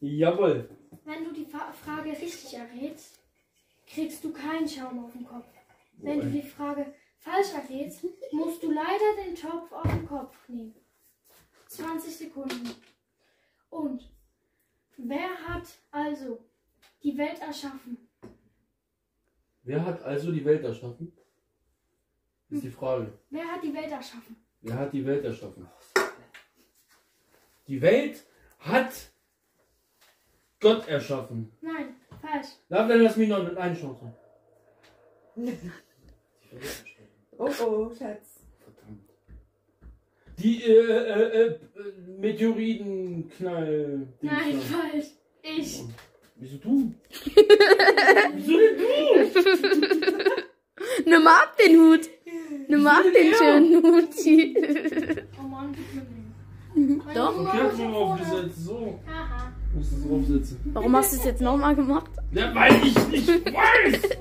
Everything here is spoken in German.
Jawohl. Wenn du die Fa Frage richtig errätst, kriegst du keinen Schaum auf den Kopf. Wenn du die Frage falsch errätst, musst du leider den Topf auf den Kopf nehmen. 20 Sekunden. Und wer hat also die Welt erschaffen? Wer hat also die Welt erschaffen? Ist die Frage. Wer hat die Welt erschaffen? Wer hat die Welt erschaffen? Die Welt hat Gott erschaffen. Nein, falsch. Na, dann lass mich noch mit einer Chance. Oh oh, Schatz. Verdammt. Die äh, äh, äh, Meteoritenknall. Nein, falsch. Ich. Wieso du? Wieso denn du? Nimm mal ab den Hut. Nimm mal ab den schönen Hut. Oh Mann, den. Doch. Du kannst mal aufgesetzt. So. Haha. Musst du es draufsetzen. Warum hast du es jetzt nochmal gemacht? Ja, weil ich nicht weiß.